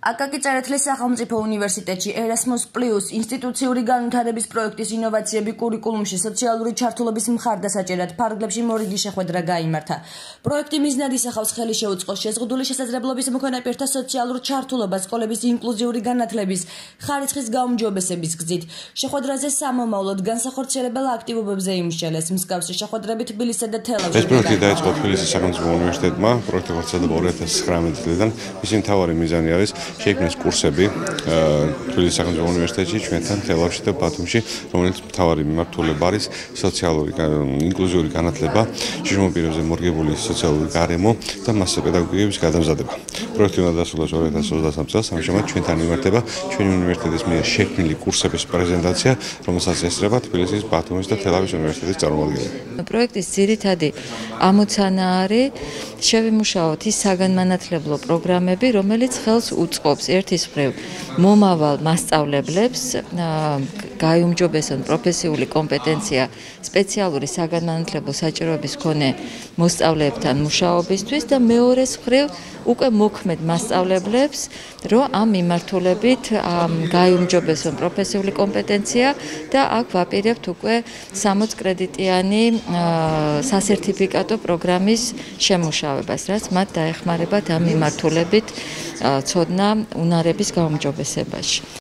აკაკი წერეთლის სახელმწიფო უნივერსიტეტში Erasmus Plus ინსტიტუციური განვითარების პროექტის ინოვაციები კურიკულუმში სოციალური ჩართულობის მხარდასაჭერად ფარგლებში მორიგი შეხვედრა გაიმართა. პროექტი მიზნად ისახავს ხელი შეუწყოს შეზღუდული შესაძლებლობის მქონე პირთა სოციალურ ჩართულობას სკოლების ინკლუზიური განათლების ხარისხის გაუმჯობესების გზით. შეხვედრაზე სამომავლოდ განსახორციელებელ აქტივობებზე იმსჯელეს მსგავსი შეხვედრები თბილისსა და თელავში. ეს პროექტი დაიწყო თბილისის სახელმწიფო უნივერსიტეტმა, პროექტი ხორცელდება 2019 წლიდან. მისი მთავარი მიზანი არის შეიქმნეს კურსები თბილისის სახელმწიფო უნივერსიტეტში, ჩვენთან თელავში და ბათუმში, რომელიც მთავარი მიმართულება არის სოციალური ინკლუზიური განათლება, შიშმოპირებზე მორგებული სოციალური გარემო და მასზე პედაგოგების გადამზადება. პროექტი უნდა დასრულოს 2023 წელს, ამჟამად ჩვენთან იმართება ჩვენი უნივერსიტეტის მიერ შექმნილი კურსების პრეზენტაცია, რომელსაც ესწრება თბილისის, ბათუმის და თელავის უნივერსიტეტის წარმომადგენლები. პროექტის ძირითადი ამოცანა არის შევიმუშაოთ ის საგანმანათლებლო პროგრამები, რომელიც ხელს უწყობს ერთის მხრივ მომავალ მასწავლებლებს გაიუმჯობესონ პროფესიული კომპეტენცია სპეციალური საგანმანათლებლო საჭიროების მქონე მოსწავლეებთან მუშაობისთვის და მეორეს მხრივ უკვე მოქმედ მასწავლებლებს რომ ამ მიმართულებით გაიუმჯობესონ პროფესიული კომპეტენცია და აქ ვაპირებთ უკვე 60 კრედიტიანი სასერტიფიკატო პროგრამის შემუშავებას რაც მათ დაეხმარებათ ამ მიმართულებით ცოდნა უნარების გაუმჯობესებაში